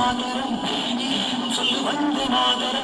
மாதரம். நீ சொல்லு Vande Mataram.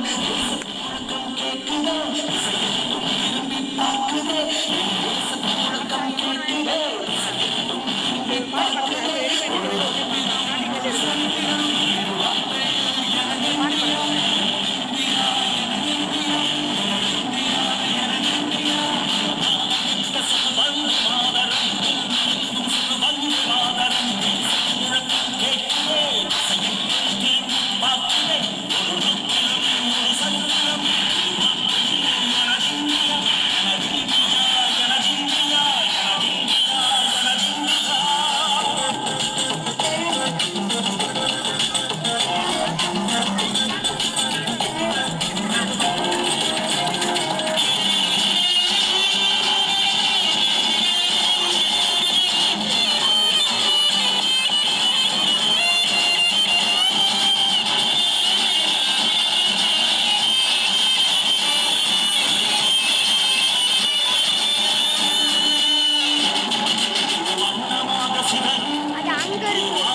Gracias.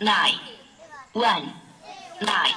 Nine, one, nine.